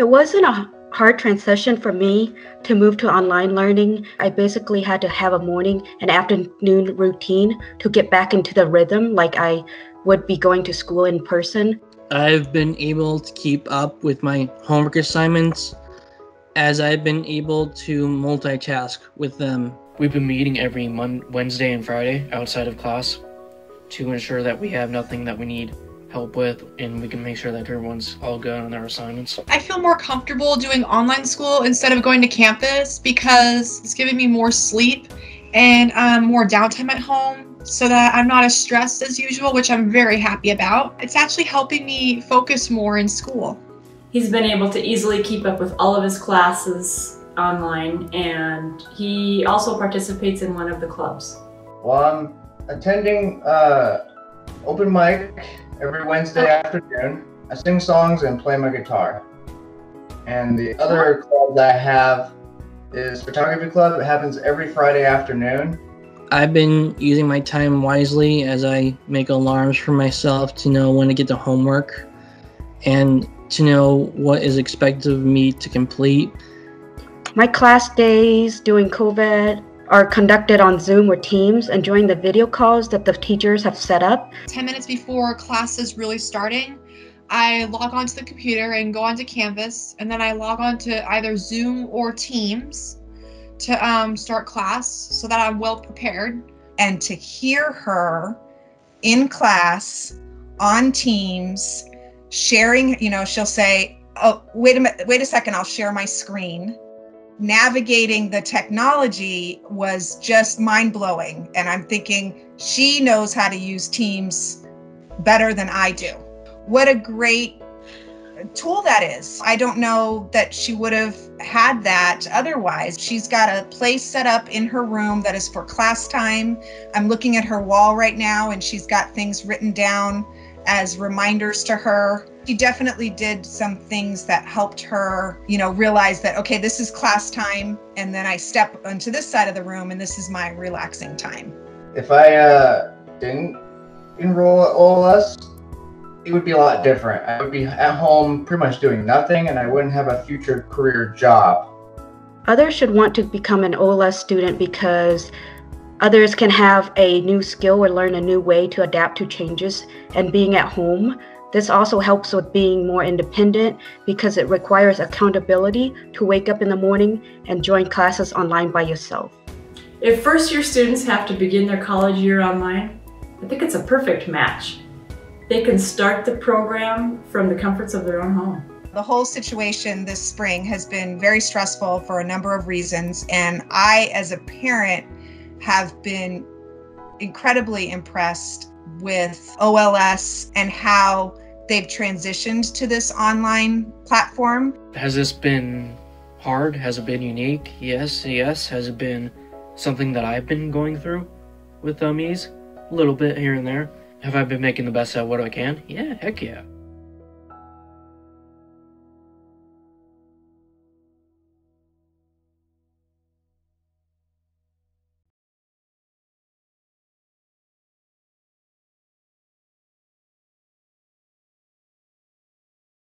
It wasn't a hard transition for me to move to online learning. I basically had to have a morning and afternoon routine to get back into the rhythm like I would be going to school in person. I've been able to keep up with my homework assignments as I've been able to multitask with them. We've been meeting every Mon- Wednesday and Friday outside of class to ensure that we have nothing that we need help with and we can make sure that everyone's all good on their assignments. I feel more comfortable doing online school instead of going to campus because it's giving me more sleep and um, more downtime at home so that I'm not as stressed as usual, which I'm very happy about. It's actually helping me focus more in school. He's been able to easily keep up with all of his classes online and he also participates in one of the clubs. Well, I'm attending uh, open mic every Wednesday afternoon. I sing songs and play my guitar. And the other club that I have is photography club. It happens every Friday afternoon. I've been using my time wisely as I make alarms for myself to know when to get to homework and to know what is expected of me to complete. My class days during COVID are conducted on Zoom or Teams and join the video calls that the teachers have set up. 10 minutes before class is really starting, I log onto the computer and go onto Canvas, and then I log on to either Zoom or Teams to um, start class so that I'm well prepared. And to hear her in class on Teams sharing, you know, she'll say, "Oh, wait a minute, wait a second, I'll share my screen." Navigating the technology was just mind blowing. And I'm thinking she knows how to use Teams better than I do. What a great tool that is. I don't know that she would have had that otherwise. She's got a place set up in her room that is for class time. I'm looking at her wall right now and she's got things written down as reminders to her she definitely did some things that helped her, you know, realize that, okay, this is class time. And then I step onto this side of the room and this is my relaxing time. If I uh, didn't enroll at OLS, it would be a lot different. I would be at home pretty much doing nothing and I wouldn't have a future career job. Others should want to become an OLS student because others can have a new skill or learn a new way to adapt to changes and being at home this also helps with being more independent because it requires accountability to wake up in the morning and join classes online by yourself. If first year students have to begin their college year online, I think it's a perfect match. They can start the program from the comforts of their own home. The whole situation this spring has been very stressful for a number of reasons, and I, as a parent, have been incredibly impressed with OLS and how they've transitioned to this online platform. Has this been hard? Has it been unique? Yes, yes. Has it been something that I've been going through with dummies? A little bit here and there. Have I been making the best out of what I can? Yeah, heck yeah.